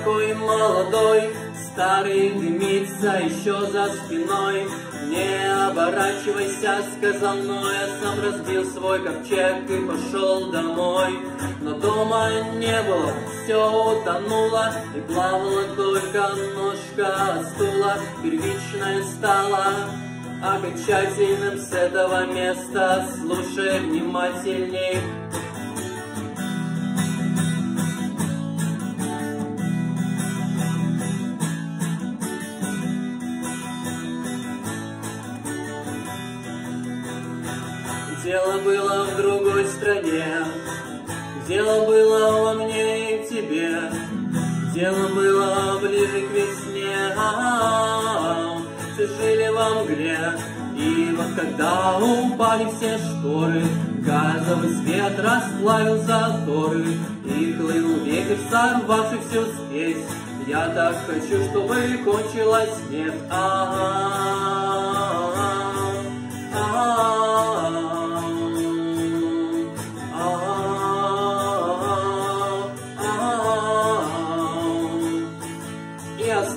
такой молодой, старый дымится еще за спиной. Не оборачивайся, сказал Ноя, сам разбил свой ковчег и пошел домой. Но дома не было, все утонуло, и плавала только ножка стула, первичная стала окончательным с этого места. Слушай внимательней, Дело было в другой стране, Дело было во мне и в тебе, Дело было ближе к весне, Все жили во мгле, и вот когда упали все шторы, Газовый свет расплавил заторы, И хлынул ветер, сорвавший всю спесь, Я так хочу, чтобы кончилась смерть. А-а-а.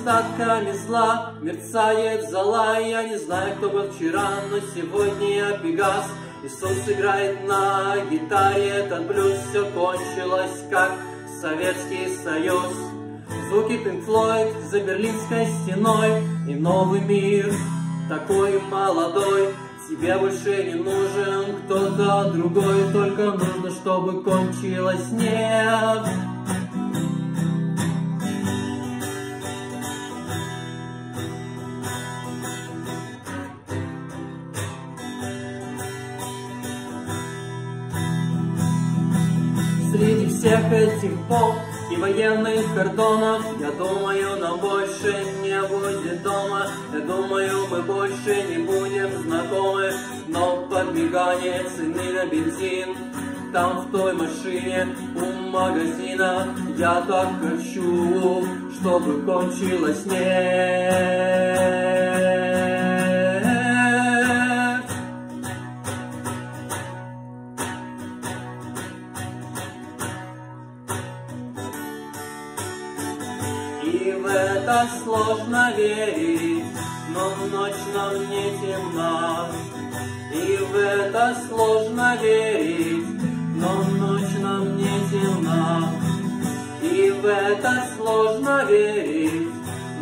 Остатками зла Мерцает зала, я не знаю, кто был вчера Но сегодня я Пегас. Иисус играет на гитаре Этот блюз все кончилось, как Советский Союз. Звуки Pink Floyd за Берлинской стеной И новый мир, такой молодой. Тебе больше не нужен кто-то другой Только нужно, чтобы кончилось нет всех этих бомб и военных кордонов Я думаю, нам больше не будет дома. Я думаю, мы больше не будем знакомы. Но подмигание цены на бензин. Там в той машине у магазина. Я так хочу, чтобы кончилось нет И в это сложно верить, но ночь нам не темна. И в это сложно верить, но ночь нам не темна. И в это сложно верить,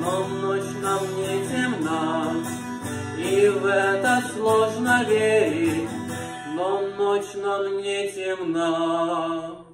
но ночь нам не темна. И в это сложно верить, но ночь нам не темна.